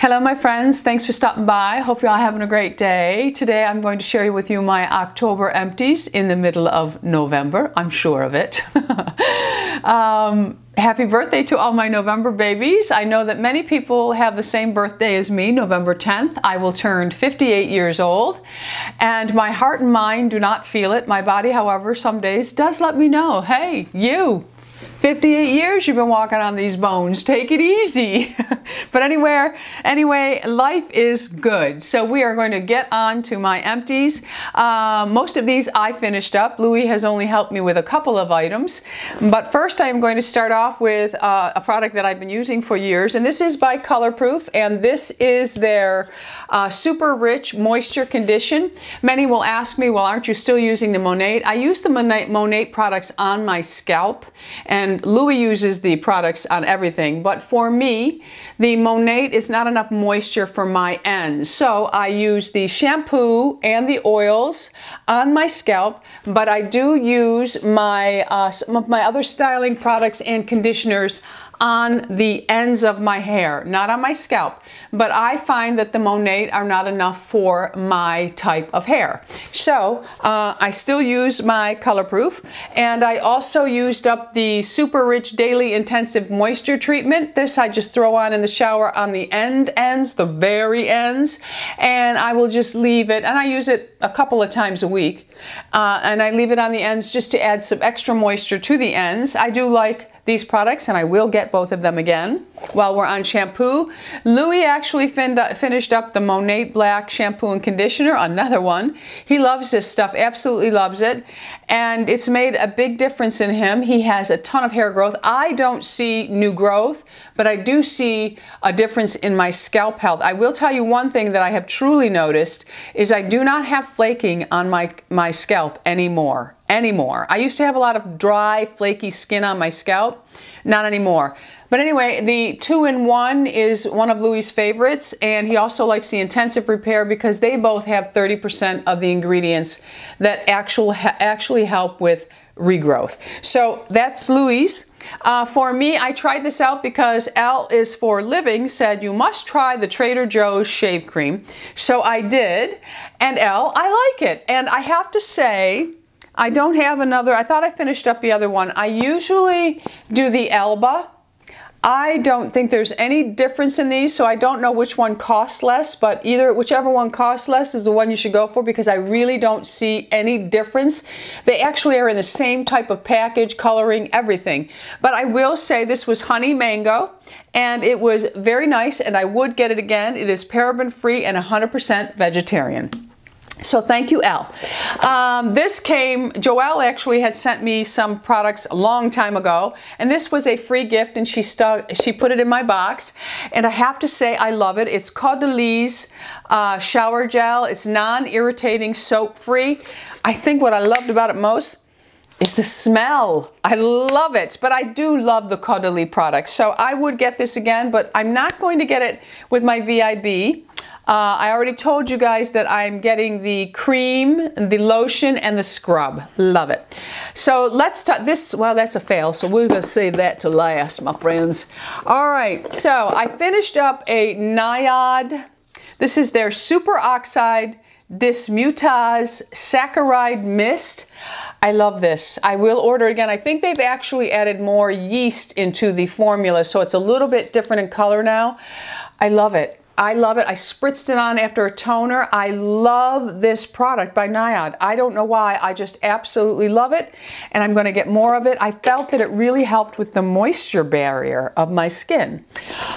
Hello my friends, thanks for stopping by. Hope you're all having a great day. Today I'm going to share with you my October empties in the middle of November. I'm sure of it. um, happy birthday to all my November babies. I know that many people have the same birthday as me, November 10th. I will turn 58 years old and my heart and mind do not feel it. My body, however, some days does let me know, hey, you, 58 years you've been walking on these bones. Take it easy. but anywhere, anyway, life is good. So we are going to get on to my empties. Uh, most of these I finished up. Louis has only helped me with a couple of items. But first I am going to start off with uh, a product that I've been using for years. And this is by Colorproof. And this is their uh, Super Rich Moisture Condition. Many will ask me, well, aren't you still using the Monat? I use the Monat, Monat products on my scalp. And Louis uses the products on everything, but for me, the Monat is not enough moisture for my ends. So I use the shampoo and the oils on my scalp, but I do use my uh, some of my other styling products and conditioners on the ends of my hair, not on my scalp. But I find that the Monat are not enough for my type of hair. So uh, I still use my Colorproof and I also used up the Super Rich Daily Intensive Moisture Treatment. This I just throw on in the shower on the end ends, the very ends, and I will just leave it and I use it a couple of times a week. Uh, and I leave it on the ends just to add some extra moisture to the ends. I do like these products and I will get both of them again. While we're on shampoo, Louis actually fin finished up the Monat Black shampoo and conditioner, another one. He loves this stuff, absolutely loves it. And it's made a big difference in him. He has a ton of hair growth. I don't see new growth, but I do see a difference in my scalp health. I will tell you one thing that I have truly noticed is I do not have flaking on my, my scalp anymore anymore. I used to have a lot of dry, flaky skin on my scalp. Not anymore. But anyway, the two-in-one is one of Louis' favorites, and he also likes the intensive repair because they both have 30% of the ingredients that actual, actually help with regrowth. So that's Louis. Uh, for me, I tried this out because Al is for living said you must try the Trader Joe's shave cream. So I did, and Al, I like it. And I have to say, I don't have another, I thought I finished up the other one. I usually do the Alba. I don't think there's any difference in these, so I don't know which one costs less, but either whichever one costs less is the one you should go for because I really don't see any difference. They actually are in the same type of package, coloring, everything. But I will say this was honey mango, and it was very nice, and I would get it again. It is paraben free and 100% vegetarian. So thank you, Al. Um, this came, Joelle actually had sent me some products a long time ago, and this was a free gift, and she stuck, she put it in my box, and I have to say I love it. It's Caudalie uh, shower gel. It's non-irritating, soap-free. I think what I loved about it most is the smell. I love it, but I do love the Caudalie product. So I would get this again, but I'm not going to get it with my VIB. Uh, I already told you guys that I'm getting the cream, the lotion, and the scrub. Love it. So let's start this. Well, that's a fail, so we're going to save that to last, my friends. All right, so I finished up a NIOD. This is their Super Oxide Dismutase Saccharide Mist. I love this. I will order again. I think they've actually added more yeast into the formula, so it's a little bit different in color now. I love it. I love it. I spritzed it on after a toner. I love this product by NIOD. I don't know why. I just absolutely love it and I'm going to get more of it. I felt that it really helped with the moisture barrier of my skin.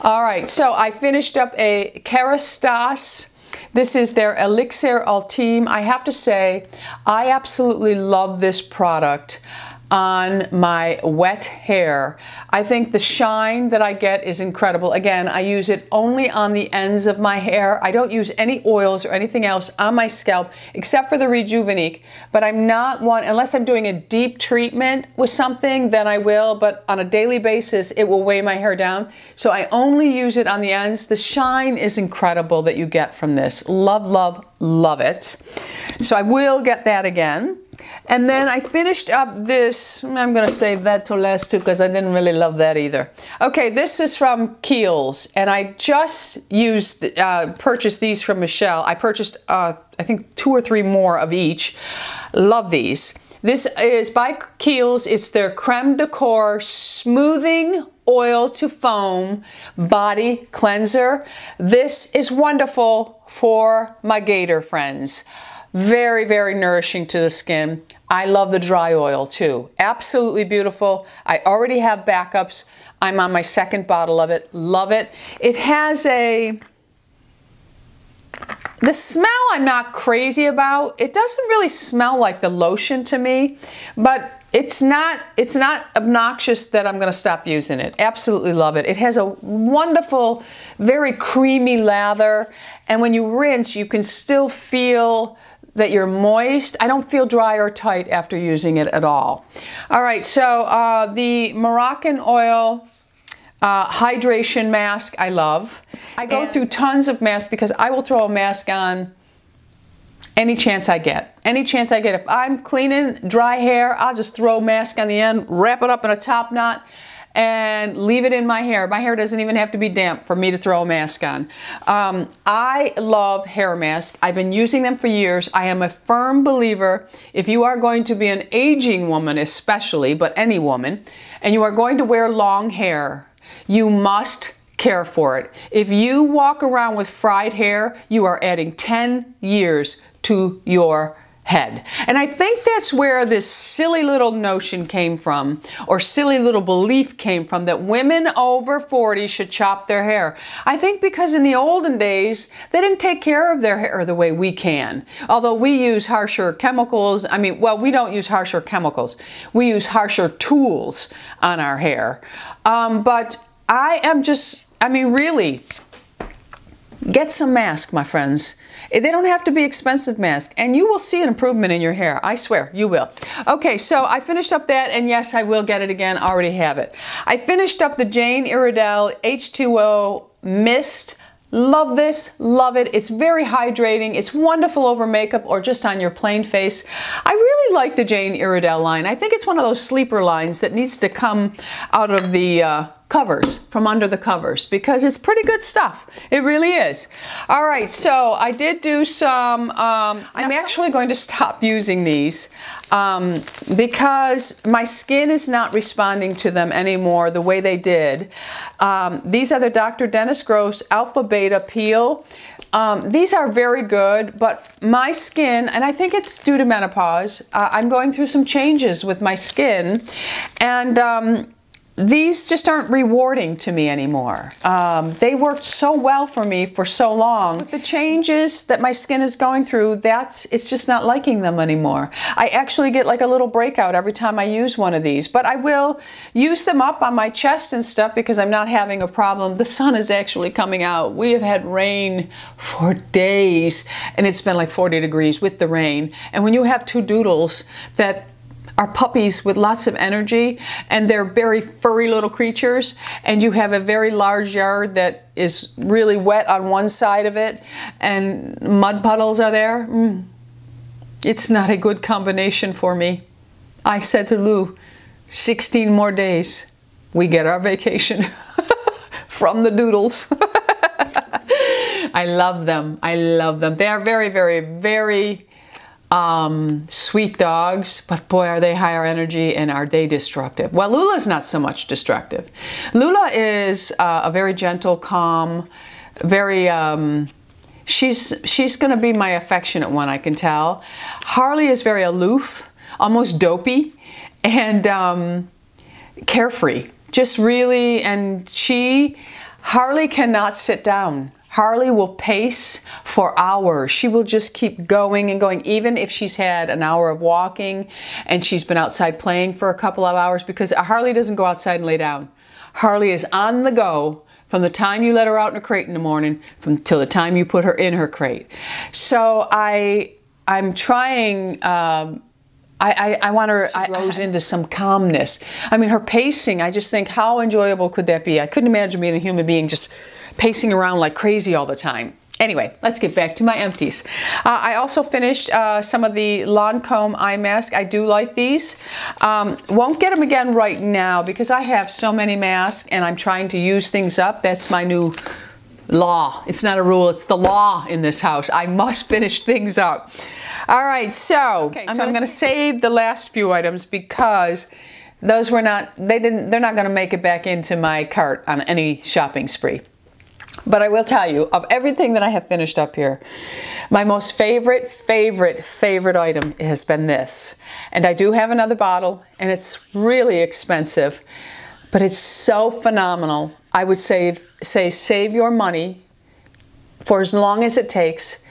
All right, so I finished up a Kerastase this is their Elixir Ultime. I have to say, I absolutely love this product on my wet hair. I think the shine that I get is incredible. Again, I use it only on the ends of my hair. I don't use any oils or anything else on my scalp except for the Rejuvenique. But I'm not one, unless I'm doing a deep treatment with something, then I will. But on a daily basis, it will weigh my hair down. So I only use it on the ends. The shine is incredible that you get from this. Love, love, love it. So I will get that again. And then I finished up this, I'm gonna save that to last too because I didn't really love that either. Okay, this is from Kiehl's and I just used, uh, purchased these from Michelle. I purchased, uh, I think two or three more of each. Love these. This is by Kiehl's. It's their Creme de Corps Smoothing Oil to Foam Body Cleanser. This is wonderful for my gator friends. Very, very nourishing to the skin. I love the dry oil too. Absolutely beautiful. I already have backups. I'm on my second bottle of it. Love it. It has a, the smell I'm not crazy about. It doesn't really smell like the lotion to me, but it's not it's not obnoxious that I'm going to stop using it. Absolutely love it. It has a wonderful, very creamy lather, and when you rinse, you can still feel that you're moist. I don't feel dry or tight after using it at all. All right, so uh, the Moroccan oil uh, hydration mask I love. I go and through tons of masks because I will throw a mask on any chance I get. Any chance I get. If I'm cleaning dry hair, I'll just throw a mask on the end, wrap it up in a top knot, and leave it in my hair. My hair doesn't even have to be damp for me to throw a mask on. Um, I love hair masks. I've been using them for years. I am a firm believer if you are going to be an aging woman especially, but any woman, and you are going to wear long hair, you must care for it. If you walk around with fried hair, you are adding 10 years to your head. And I think that's where this silly little notion came from, or silly little belief came from, that women over 40 should chop their hair. I think because in the olden days, they didn't take care of their hair the way we can. Although we use harsher chemicals, I mean, well, we don't use harsher chemicals. We use harsher tools on our hair. Um, but I am just, I mean, really, get some mask, my friends. They don't have to be expensive masks, and you will see an improvement in your hair. I swear, you will. Okay, so I finished up that, and yes, I will get it again. I already have it. I finished up the Jane Iredale H2O Mist Love this, love it. It's very hydrating. It's wonderful over makeup or just on your plain face. I really like the Jane Iredale line. I think it's one of those sleeper lines that needs to come out of the uh, covers, from under the covers, because it's pretty good stuff. It really is. All right, so I did do some, um, I'm actually going to stop using these um, because my skin is not responding to them anymore the way they did. Um, these are the Dr. Dennis Gross Alpha Beta Peel. Um, these are very good, but my skin, and I think it's due to menopause, uh, I'm going through some changes with my skin, and um, these just aren't rewarding to me anymore. Um, they worked so well for me for so long. With the changes that my skin is going through, that's it's just not liking them anymore. I actually get like a little breakout every time I use one of these, but I will use them up on my chest and stuff because I'm not having a problem. The sun is actually coming out. We have had rain for days and it's been like 40 degrees with the rain. And when you have two doodles that are puppies with lots of energy and they're very furry little creatures and you have a very large yard that is really wet on one side of it and mud puddles are there. Mm. It's not a good combination for me. I said to Lou, 16 more days, we get our vacation from the doodles. I love them. I love them. They are very, very, very um, sweet dogs, but boy, are they higher energy and are they destructive? Well, Lula's not so much destructive. Lula is uh, a very gentle, calm, very, um, she's, she's going to be my affectionate one, I can tell. Harley is very aloof, almost dopey, and um, carefree. Just really, and she, Harley cannot sit down. Harley will pace for hours. She will just keep going and going, even if she's had an hour of walking and she's been outside playing for a couple of hours because Harley doesn't go outside and lay down. Harley is on the go from the time you let her out in a crate in the morning from till the time you put her in her crate. So I, I'm trying, um, I, I, I, want her, I rose into some calmness. I mean, her pacing, I just think, how enjoyable could that be? I couldn't imagine being a human being just pacing around like crazy all the time. Anyway, let's get back to my empties. Uh, I also finished uh, some of the Lancome eye mask. I do like these. Um, won't get them again right now because I have so many masks and I'm trying to use things up. That's my new law. It's not a rule, it's the law in this house. I must finish things up. All right, so, okay, so I'm going to save the last few items because those were not, they didn't, they're not going to make it back into my cart on any shopping spree. But I will tell you, of everything that I have finished up here, my most favorite, favorite, favorite item has been this. And I do have another bottle, and it's really expensive, but it's so phenomenal. I would save, say save your money for as long as it takes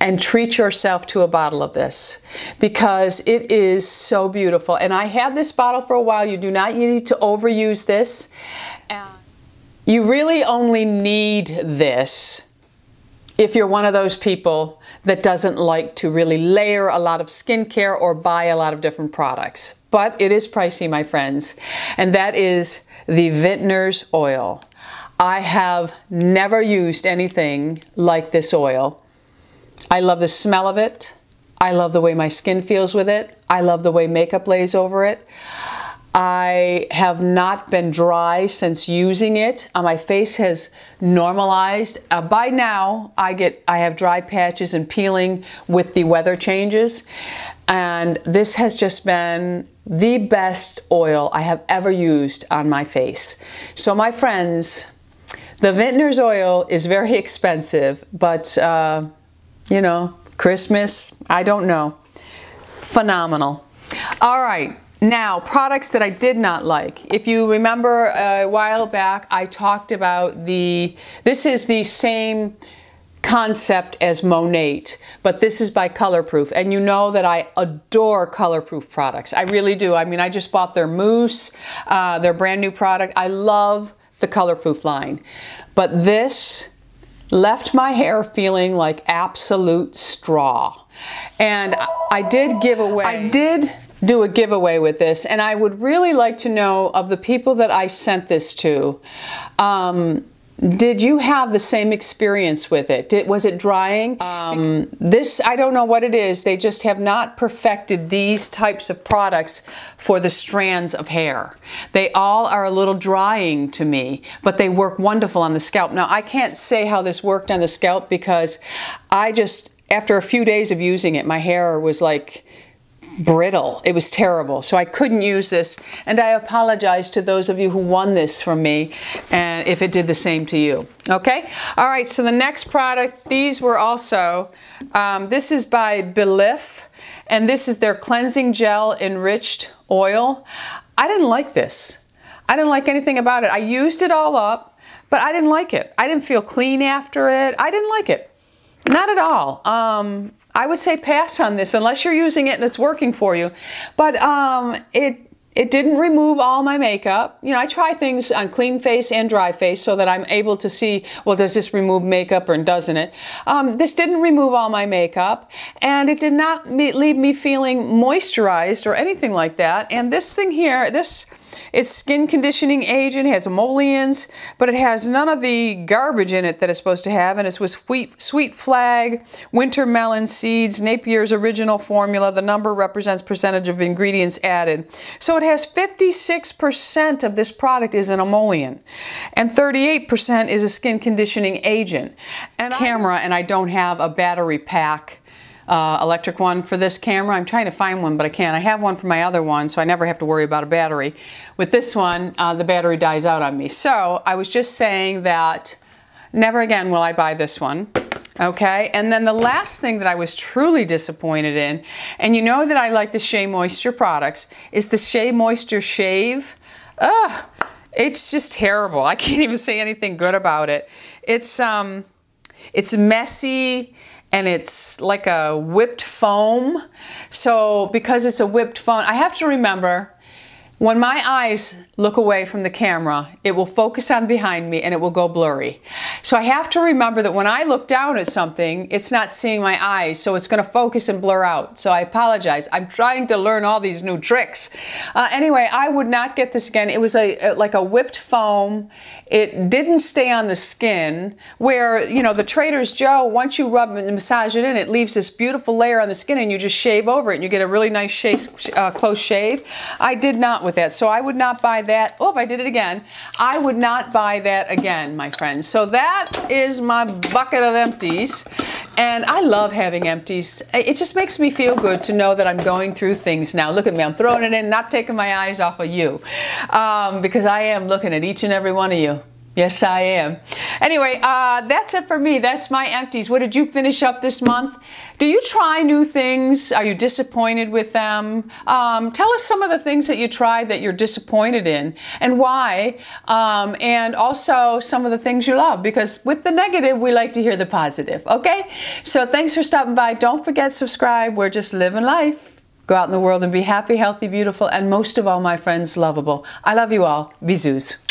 and treat yourself to a bottle of this because it is so beautiful. And I had this bottle for a while. You do not need to overuse this. You really only need this if you're one of those people that doesn't like to really layer a lot of skincare or buy a lot of different products. But it is pricey, my friends, and that is the Vintner's oil. I have never used anything like this oil. I love the smell of it. I love the way my skin feels with it. I love the way makeup lays over it. I have not been dry since using it. Uh, my face has normalized. Uh, by now, I get I have dry patches and peeling with the weather changes. And this has just been the best oil I have ever used on my face. So my friends, the Vintner's oil is very expensive, but uh, you know, Christmas, I don't know. Phenomenal. All right. Now, products that I did not like. If you remember a while back, I talked about the, this is the same concept as Monat, but this is by Colorproof. And you know that I adore Colorproof products. I really do. I mean, I just bought their mousse, uh, their brand new product. I love the Colorproof line. But this left my hair feeling like absolute straw. And I did give away, I did do a giveaway with this, and I would really like to know of the people that I sent this to. Um, did you have the same experience with it? Did, was it drying? Um, this, I don't know what it is. They just have not perfected these types of products for the strands of hair. They all are a little drying to me, but they work wonderful on the scalp. Now, I can't say how this worked on the scalp because I just, after a few days of using it, my hair was like, brittle. It was terrible. So I couldn't use this. And I apologize to those of you who won this from me and if it did the same to you. Okay? All right, so the next product, these were also, um, this is by Belif. And this is their cleansing gel enriched oil. I didn't like this. I didn't like anything about it. I used it all up, but I didn't like it. I didn't feel clean after it. I didn't like it. Not at all. Um, I would say pass on this unless you're using it and it's working for you. But um, it it didn't remove all my makeup. You know, I try things on clean face and dry face so that I'm able to see, well, does this remove makeup or doesn't it? Um, this didn't remove all my makeup and it did not leave me feeling moisturized or anything like that. And this thing here, this it's skin conditioning agent, has emollients, but it has none of the garbage in it that it's supposed to have, and it's with sweet, sweet flag, winter melon seeds, Napier's original formula. The number represents percentage of ingredients added. So it has 56% of this product is an emollient, and 38% is a skin conditioning agent. And camera, and I don't have a battery pack uh, electric one for this camera. I'm trying to find one, but I can't. I have one for my other one, so I never have to worry about a battery. With this one, uh, the battery dies out on me. So I was just saying that never again will I buy this one. Okay, and then the last thing that I was truly disappointed in, and you know that I like the Shea Moisture products, is the Shea Moisture Shave. Ugh, it's just terrible. I can't even say anything good about it. It's um, it's messy and it's like a whipped foam. So because it's a whipped foam, I have to remember when my eyes look away from the camera, it will focus on behind me and it will go blurry. So I have to remember that when I look down at something, it's not seeing my eyes, so it's going to focus and blur out. So I apologize. I'm trying to learn all these new tricks. Uh, anyway, I would not get this again. It was a, like a whipped foam. It didn't stay on the skin where, you know, the Trader's Joe, once you rub and massage it in, it leaves this beautiful layer on the skin and you just shave over it and you get a really nice shave, uh, close shave. I did not with that. So I would not buy that. Oh, I did it again. I would not buy that again, my friends. So that is my bucket of empties. And I love having empties. It just makes me feel good to know that I'm going through things now. Look at me, I'm throwing it in, not taking my eyes off of you. Um, because I am looking at each and every one of you. Yes, I am. Anyway, uh, that's it for me. That's my empties. What did you finish up this month? Do you try new things? Are you disappointed with them? Um, tell us some of the things that you tried that you're disappointed in and why. Um, and also some of the things you love because with the negative, we like to hear the positive. Okay? So thanks for stopping by. Don't forget subscribe. We're just living life. Go out in the world and be happy, healthy, beautiful, and most of all, my friends, lovable. I love you all. Bisous.